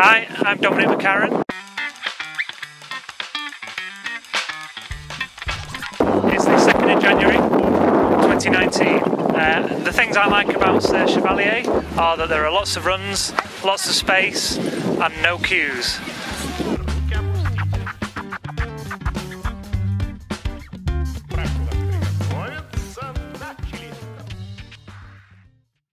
Hi, I'm Dominic McCarran. It's the 2nd of January 2019. Uh, the things I like about uh, Chevalier are that there are lots of runs, lots of space, and no queues.